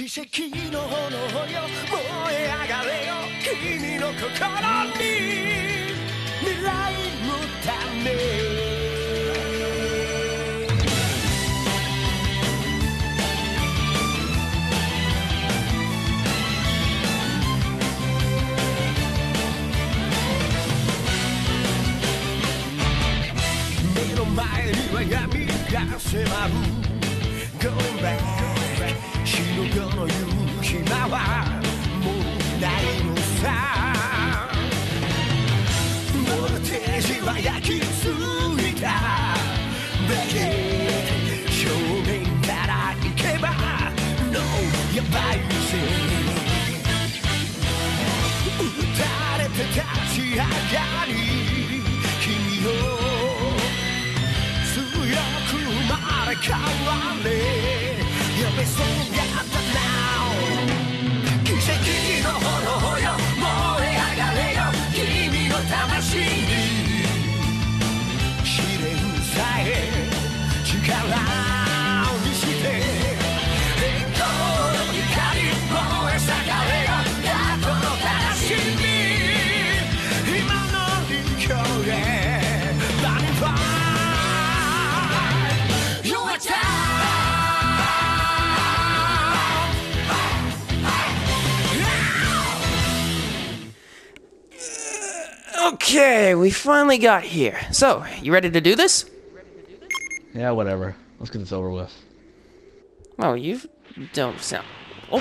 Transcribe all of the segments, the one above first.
奇跡の炎よ燃え上がれよ君の心に未来のため。目の前には闇が迫る。Going back 日の言う暇はもうないのさ。ボルテージは焼き付いた。べき正面から行けば No やばい。ぜ Okay, we finally got here. So, you ready to do this? Yeah, whatever. Let's get this over with. Well, you don't sound. Oh,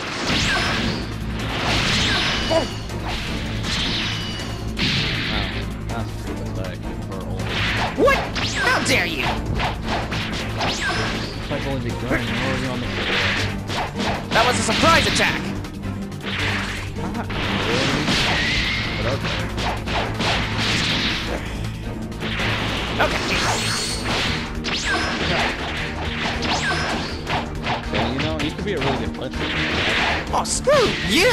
Wow, that's too pathetic for old. what? How dare you? It's like only begun. Already on the floor. That was a surprise attack. Ah. But okay. Okay. You know, you could be a really good puncher. Oh, screw you!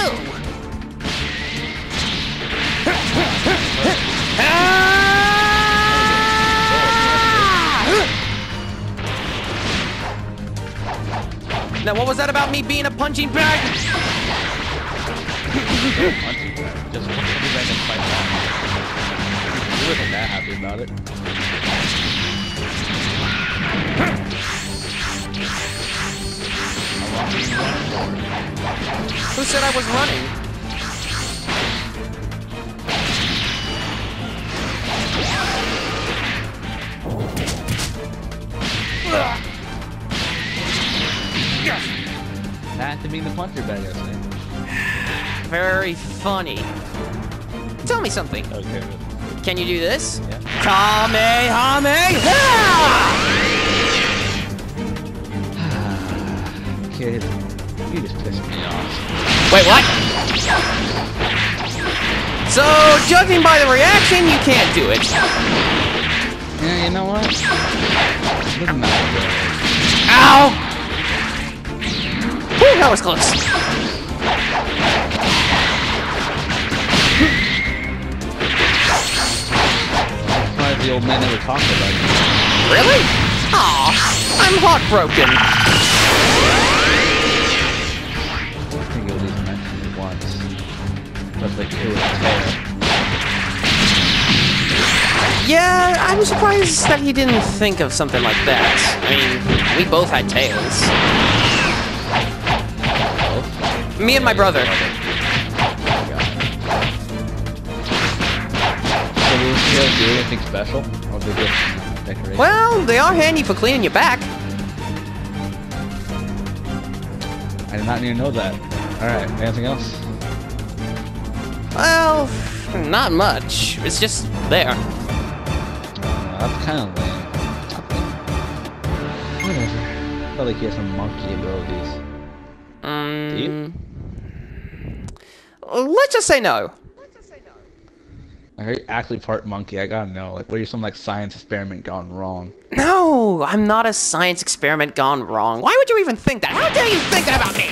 Now, what was that about me being a punching bag? Wasn't that happy about it. I'm walking running forward. Who said I was running? That to being the puncher bag, I think. Very funny. Tell me something. Okay. Can you do this? Yeah. Kamehameha! Kid, you just pissed me off. Wait, what? So, judging by the reaction, you can't do it. Yeah, you know what? Doesn't matter. Ow! Whew, that was close. The old man never talked about. Really? Aw, I'm heartbroken. I think it was just mentioned it once. But like it was fair. Yeah, I'm surprised that he didn't think of something like that. I mean, we both had tails. Me and my brother. Do anything special? Or they just decoration? Well, they are handy for cleaning your back. I did not even know that. Alright, anything else? Well, not much. It's just there. Uh, that's kind of lame. I felt like he had some monkey abilities. Um, let's just say no. Are you actually part monkey? I gotta know. Like, what are you some like science experiment gone wrong? No, I'm not a science experiment gone wrong. Why would you even think that? How dare you think that about me?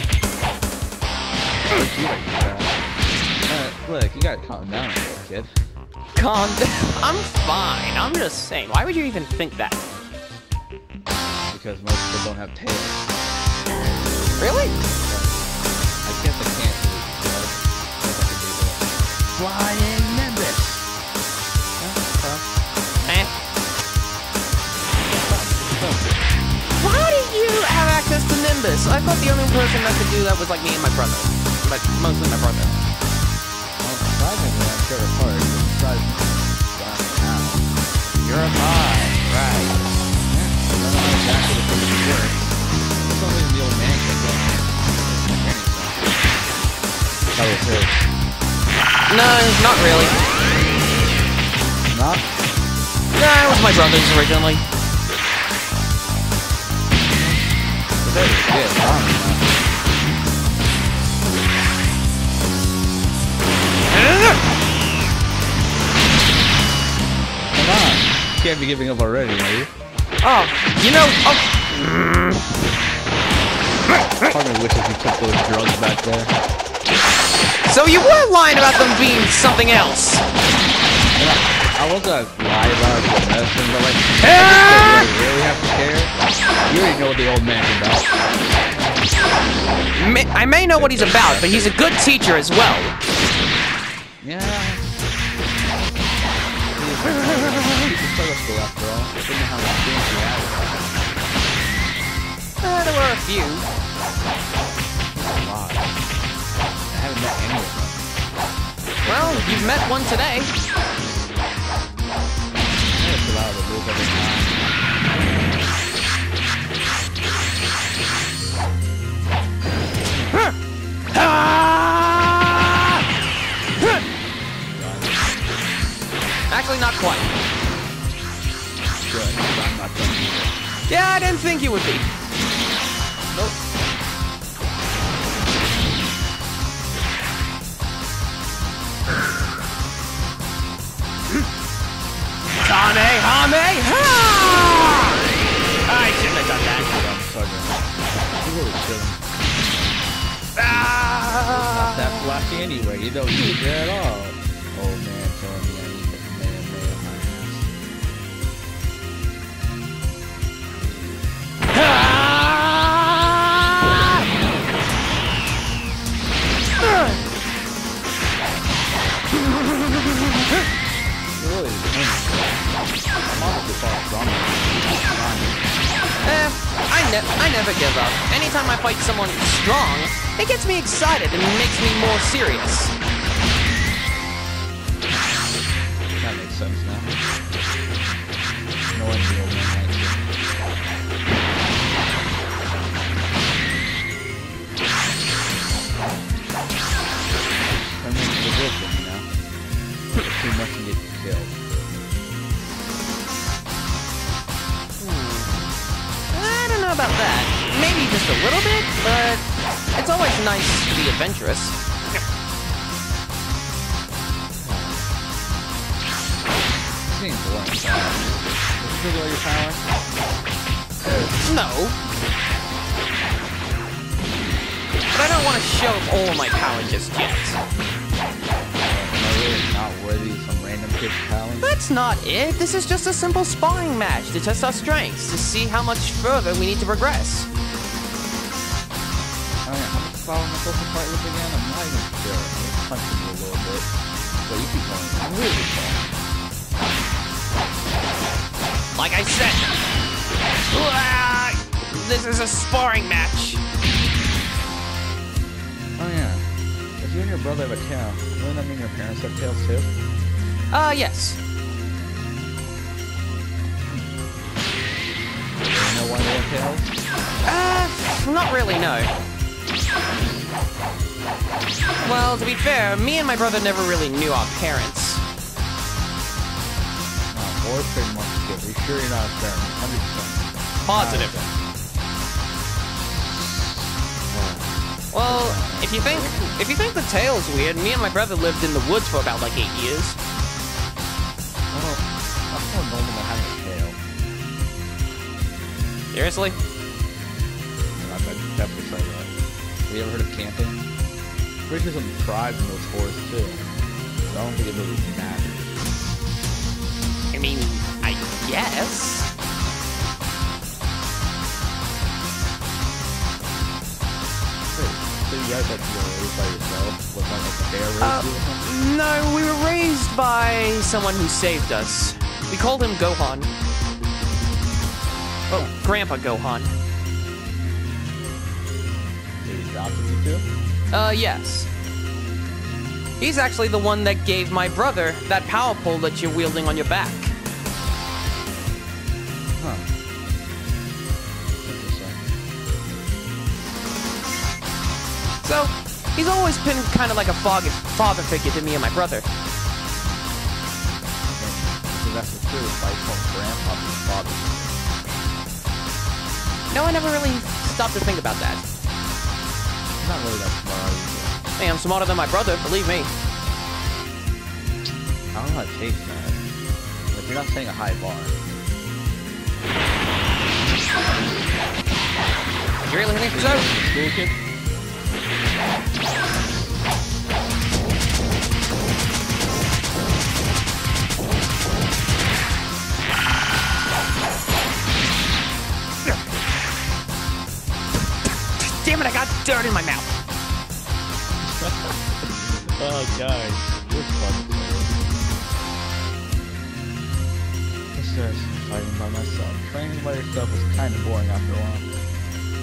Uh, look, you gotta calm down, kid. Calm down. I'm fine. I'm just saying. Why would you even think that? Because most people don't have tails. Really? I guess I can't. Flying. Thought the only person that could do that was like me and my brother. But mostly my brother. Well, surprisingly, I'm sure it's hard. But besides, what I'm now. You're a. Right. Yeah, I don't know exactly the things that work. For some reason, the old man. That was his. No, not really. Not? No, it was my brother's originally. That was good. I don't know. Come on. You can't be giving up already, are you? Oh, you know, oh, Part of me wishes you took those drugs back there. so you were lying about them being something else. And I, I was gonna lie about with medicine, but like, Ah! you really have to care? You already know what the old man's about. May, I may know what he's about, but he's a good teacher as well. Yeah. He's a school after all. Didn't know how much games he had. Uh, there were a few. A lot. I haven't met any of them. Well, you've met one today. I just allow to lose every time. Actually, not quite. Good. 'cause I'm not done. Yeah, I didn't think you would be. Kamehameha! I shouldn't have done that. I'm sorry. You really. Ah! Not that flashy anyway. You don't use it at all. Old man Eh, I, ne- I never give up. Anytime I fight someone strong, it gets me excited and makes me more serious. Just a little bit, but it's always nice to be adventurous. Seems this all your power? No. But I don't want to show all my power just yet. Am I really not worthy of some random kid's talent? That's not it. This is just a simple sparring match to test our strengths, to see how much further we need to progress. Yeah, how much power I supposed to fight with again? I'm not even sure. I'm punching you a little bit. But you keep going. I'm really strong. Like I said, this is a sparring match. Oh yeah. If you and your brother have a tail, wouldn't that mean your parents have tails too? Uh, yes. Do you know why they have tails? Uh, not really, no. Well, to be fair, me and my brother never really knew our parents. Oh, or pretty much good. Are you sure you're not a parent? 100%. Positive. Uh, well, if you think if you think the tail's weird, me and my brother lived in the woods for about like eight years. Well, that's more normal than having a tail. Seriously? Have you ever heard of camping? Pretty sure some tribes in those forests too. So I don't think it really matters. I mean, I guess. So you guys like to go raised by yourself? Was that like a bear raised Uh, you no, we were raised by someone who saved us. We called him Gohan. Oh, Grandpa Gohan. Adopted you? Uh, yes. He's actually the one that gave my brother that power pole that you're wielding on your back. Huh. So, he's always been kind of like a father, father figure to me and my brother. Because that's the truth. I call grandpa father. No, I never really stopped to think about that. Not really that smart. Hey, I'm smarter than my brother, believe me. I don't know how to take that. Like, you're not setting a high bar. You really so? School kid? Damn it, I got dirt in my mouth. Oh, guys. You're fun. It's just fighting by myself. Training by yourself is kind of boring after a while.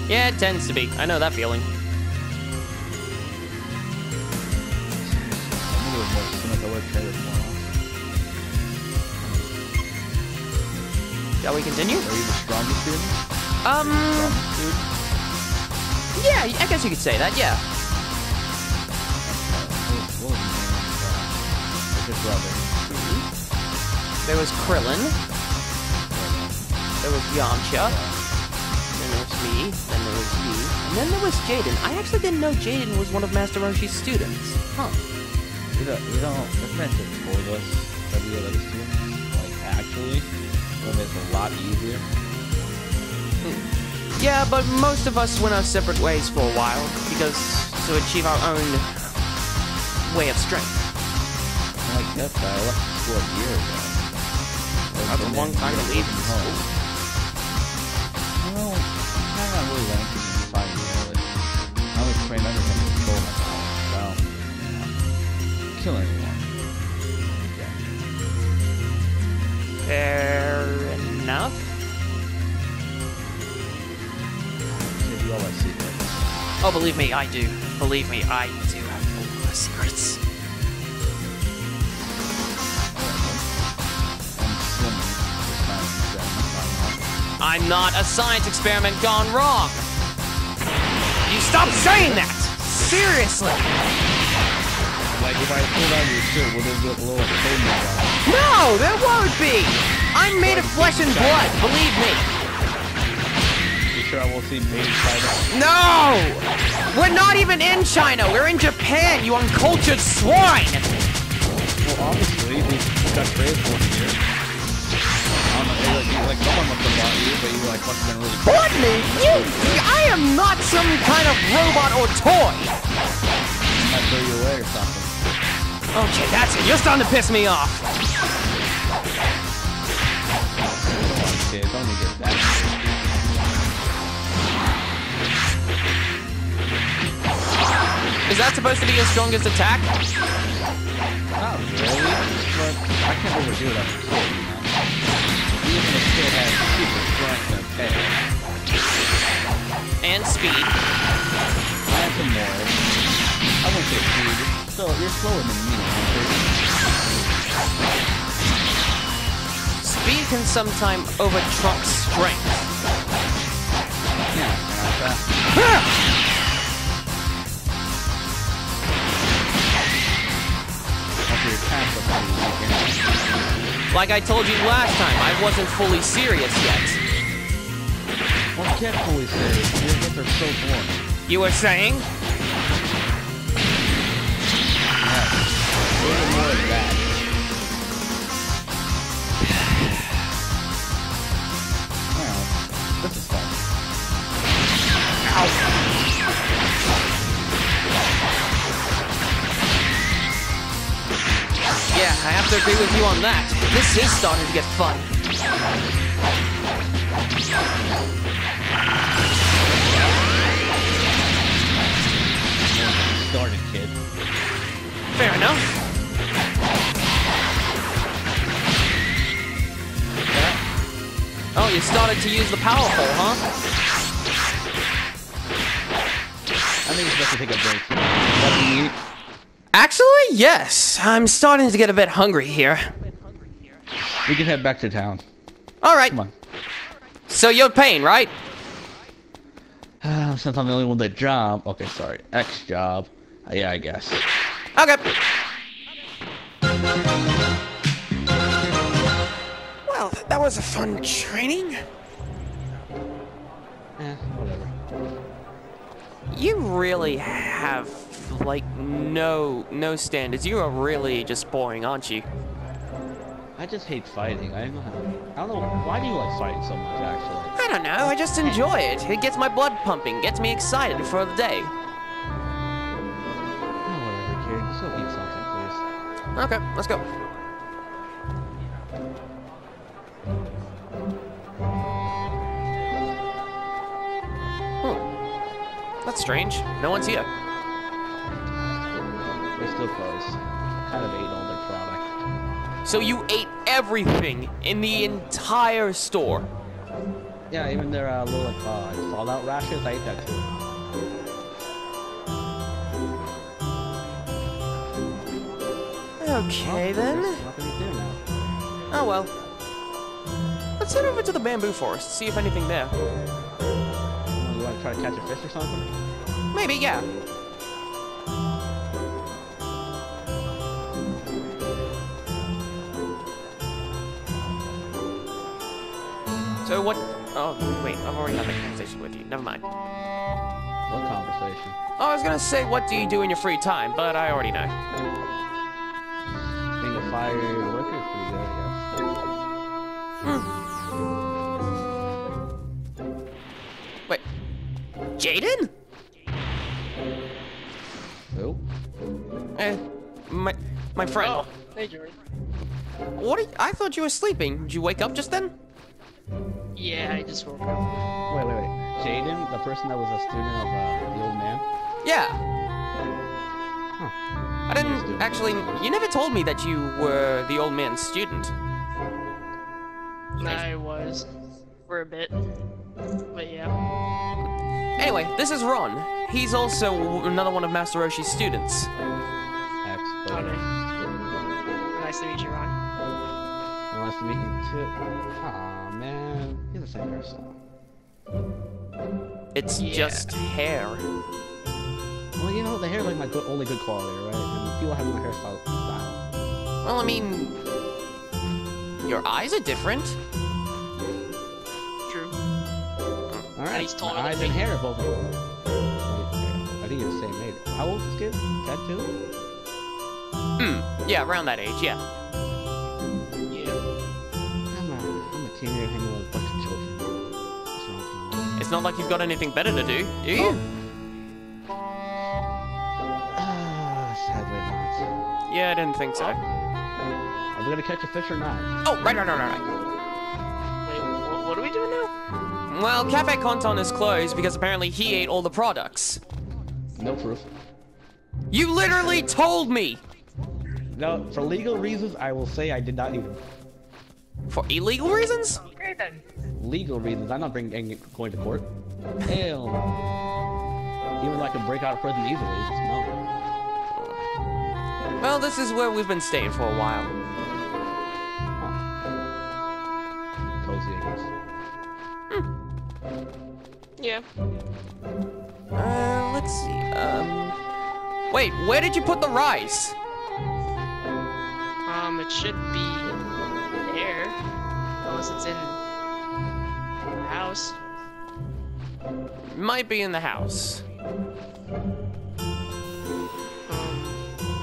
Yeah, it tends to be. I know that feeling. I knew it was more seem like I would have trained more often. Shall we continue? Are you the strongest student? Um, Strongest student? Yeah, I guess you could say that, yeah. What was, what was the name of of your brother? There was Krillin, there was Yamcha, then there was me, then there was you, and then there was Jaden. I actually didn't know Jaden was one of Master Roshi's students. Huh. You don't, you don't, meant to told us that we had other students. Like, actually, it's a lot easier. Hmm. Yeah, but most of us went our separate ways for a while, because to achieve our own way of strength. Like that guy, I left school a year ago. That's a long time to leave home. Well, I'm not really that interested in fighting really. I was trained under to control my power. You know, kill anyone. Yeah. Fair enough. Oh, believe me, I do. Believe me, I do have a lot of secrets. I'm swimming. This science experiment gone wrong. I'm not a science experiment gone wrong. You stop saying that! Seriously! Like, if I pulled out your shirt, would there be a little? No, there won't be! I'm made of flesh and blood, believe me. Sure I will see made in China? No! We're not even in China, we're in Japan, you uncultured swine! Well, obviously, we got transported here. I don't know, like, like, someone must have bought you, but you, like, must have been really What me? You, I am not some kind of robot or toy! might throw you away or something. Okay, that's it, you're starting to piss me off. Come on, kid, don't get Is that supposed to be your strongest attack? Not really, but I can't overdo it on a kid, you know? Even if kid has super strength and And speed. I have some more. I say speed. So you're slower than me. Speed can sometimes over trump strength. Yeah, Like I told you last time, I wasn't fully serious yet. Well, get fully serious. Your hits are so boring. You were saying? Yeah. A more of that. Well, this is fun. Yeah, I have to agree with you on that. This is starting to get fun. Started, kid. Fair enough. Oh, you started to use the power pole, huh? I I think it's best to take a break. What do you eat? Actually, yes. I'm starting to get a bit hungry here. We can head back to town. All right. Come on. So you're paying, right? Uh, since I'm the only one with a job. Okay, sorry. X job. Uh, yeah, I guess. Okay. Well, that was a fun training. Eh, whatever. You really have like no no standards. You are really just boring, aren't you? I just hate fighting. I don't know. I don't know. Why do you like fighting so much, actually? I don't know. I just enjoy it. It gets my blood pumping, gets me excited for the day. Oh, whatever, kid. Just go eat something, please. Okay, let's go. Hmm. That's strange. No one's here. They're. Kind of ate all their product. So you ate everything in the entire store. Yeah, even their uh, little like uh, Fallout rashes, I ate that too. Okay then. Do now. Oh well. Let's head over to the bamboo forest, see if anything there. You want to try to catch a fish or something? Maybe, yeah. So what? Oh wait, I've already had that conversation with you. Never mind. What conversation? Oh, I was gonna say, what do you do in your free time? But I already know. Being a fire worker is pretty good, I guess. Wait, Jaden? Who? Eh, my my friend. Oh, hey, Jordan. What? Are you, I thought you were sleeping. Did you wake up just then? Yeah, I just woke up. Wait, wait, wait. Jaden, the person that was a student of uh, the old man? Yeah. Huh. I didn't actually. You never told me that you were the old man's student. I was for a bit, but yeah. Anyway, this is Ron. He's also another one of Master Roshi's students. X, but Okay. Nice to meet you, Ron. nice to meet you too. Aw, man. He's the same hairstyle. It's Yeah. just hair. Well, you know, the hair is like my good, only good quality, right? People have my hairstyle style. Well, I mean, your eyes are different. True. Alright, he's taller my than eyes me. and hair are both like, I think you're the same age. How old is this kid? Cat too? Hmm. Yeah, around that age. Yeah. Yeah. Not like you've got anything better to do, do you? Ah, sadly not. Yeah, I didn't think so. Are we gonna catch a fish or not? Oh, right, right, right, right. right. Wait, what are we doing now? Well, Cafe Canton is closed because apparently he ate all the products. No proof. You literally told me! No, for legal reasons, I will say I did not eat them. For illegal reasons? Okay then. Legal reasons, I'm not bringing going to court. Hell no. Even though I can break out of prison easily, just no. Well, this is where we've been staying for a while. Cozy, I guess. Yeah. Uh, let's see. Um. Wait, where did you put the rice? Um, it should be there, unless it's in the house. Might be in the house.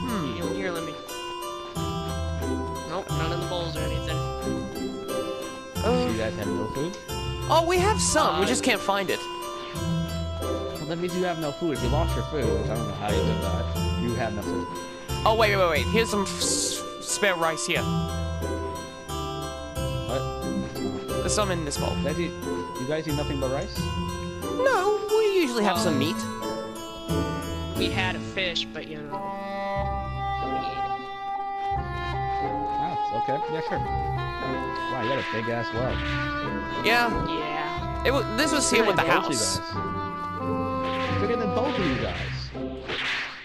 Hmm. here, let me. Nope, none in the bowls or anything. So you Uh, guys have no food? oh, we have some. we Uh, just can't find it. Well, that means you have no food. If you lost your food, which I don't know how you did that, you have no food. Oh, wait, wait, wait. Here's some f- s- spare rice here. What? There's some in this bowl. You guys eat, you guys eat nothing but rice? No, we usually have some um, meat. We had a fish, but you know. we ate it. Oh, okay. Yeah, sure. Wow, you got a big ass well. Yeah, Yeah. it was. This was here with the Hey, both you house. guys. Bigger than both of you guys.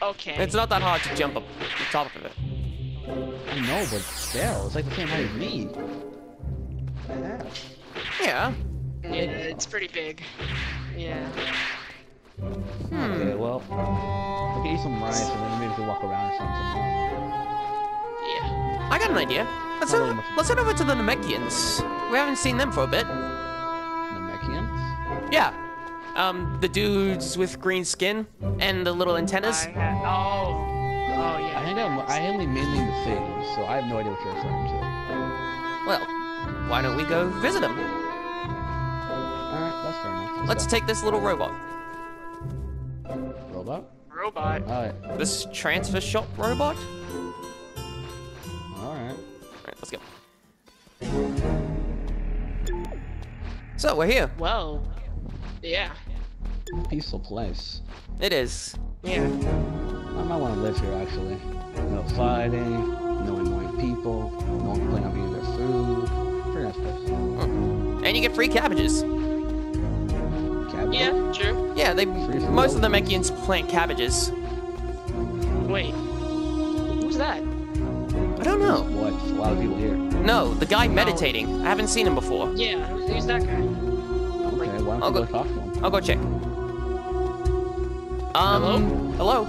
Okay. It's not that hard to jump up the top of it. I know, but still, it's like the same height as me. What the heck? Yeah. Yeah, it's pretty big. Yeah. Okay, well, we can eat some rice and then maybe we can walk around or something. Yeah. I got an idea. Let's head, really let's head over to the Namekians. We haven't seen them for a bit. Namekians? Yeah. Um, the dudes with green skin and the little antennas. I had, oh. Oh, yeah. I hang out. I only mainly in the city, so I have no idea what you're referring to. Well, why don't we go visit them? All right, that's fair enough. Let's take this little robot. robot. Robot. All right, This transfer shop robot. all right. Alright, let's go. So, we're here. Well. Yeah. Peaceful place. It is. Yeah. I might want to live here actually. No fighting, no annoying people, no one complaining about eating their food. Pretty nice place. Hmm. And you get free cabbages. Cabbage. Yeah, true. Yeah, they Free food most of the always. Mekians plant cabbages. Wait. Who's that? I don't know. What? There's a lot of people here. No, the guy meditating. I haven't seen him before. Yeah, who's, who's that guy? Okay, why don't I'll go go- talk to them? I'll go check. Um, hello?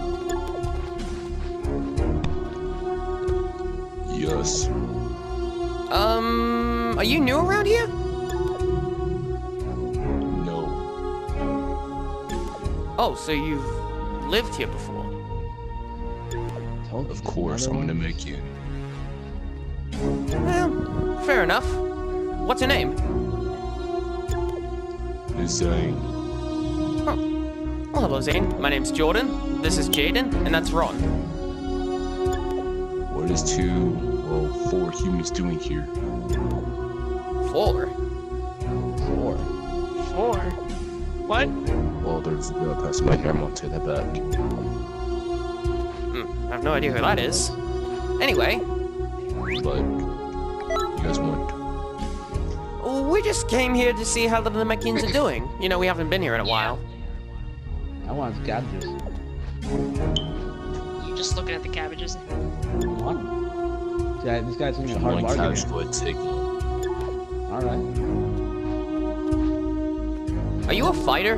Yes. Um, are you new around here? Oh, so you've lived here before. Of course, I'm gonna make you. Well, fair enough. What's your name? Insane. Well, hello, Zane. My name's Jordan. This is Jaden, and that's Ron. What is two, well, four humans doing here? Four. Four. What? Well, there's uh, pass my grandma to the back. Hmm, I have no idea who that is. Anyway, But you guys want? we just came here to see how the Namekians are doing. You know, we haven't been here in a while. I want cabbages. You just looking at the cabbages? One. Yeah, this guy's gonna a hard bargain. couch Are you a fighter?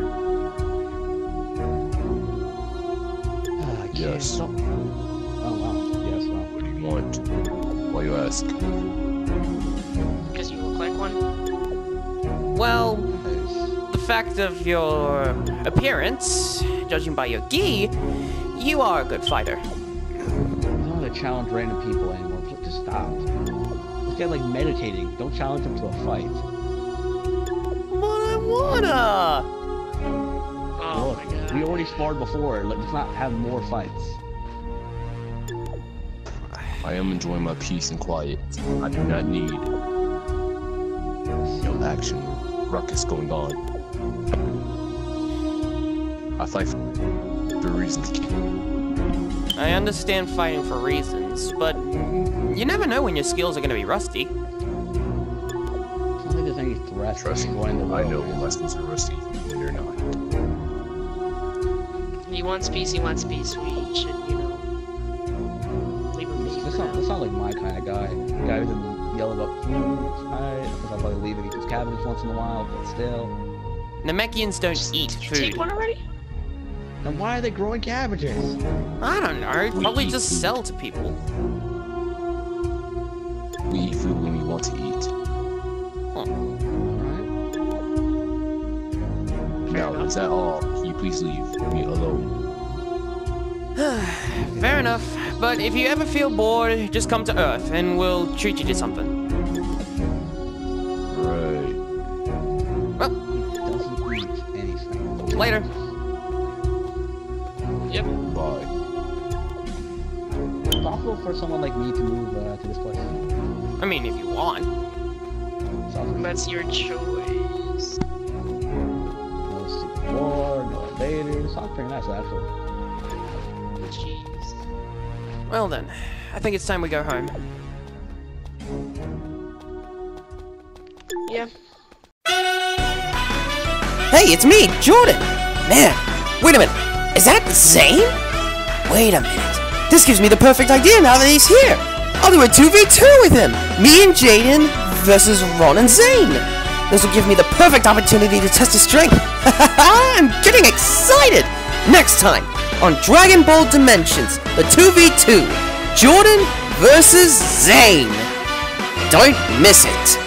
Ah, I can't Yes. stop- Oh wow. Yes. Wow. What do you want? Why you ask? Because you look like one? Well, Nice. the fact of your appearance, judging by your gi, you are a good fighter. I don't want to challenge random people anymore. Just- Just stop. This guy's like meditating. Don't challenge him to a fight. But wanna. Oh Look, my god. we already sparred before. Let- Let's not have more fights. I am enjoying my peace and quiet. I do not need no action, ruckus going on. I fight for reasons. I understand fighting for reasons, but you never know when your skills are gonna be rusty. I don't think there's any threat Trust to me, I know man. when lessons are rusty when you're not. He wants peace, he wants peace. We should, you know. Leave him be. That's not, that's not like my kind of guy. The Guy who doesn't yell about food. Alright, because I'll probably leave and eat his cabbages once in a while, but still. Namekians don't eat Did you food. take one already? Then why are they growing cabbages? I don't know. We Probably eat just food. sell to people. We eat food when we want to eat. Now, is that all? Can you please leave me alone? Fair enough. But if you ever feel bored, just come to Earth and we'll treat you to something. Right. Well, Doesn't eat anything. Later. Yep. Bye. It's possible for someone like me to move uh, to this place. I mean, if you want. That's your choice. sounds pretty nice, actually. Jeez. Well then, I think it's time we go home. Yeah. Hey, it's me, Jordan! Man, wait a minute, is that Zane? Wait a minute, this gives me the perfect idea now that he's here! I'll do a 2v2 with him! Me and Jaden versus Ron and Zane! This will give me the perfect opportunity to test his strength I'm getting excited! Next time on Dragon Ball Dimensions, the 2v2, Jordan versus Zane. Don't miss it!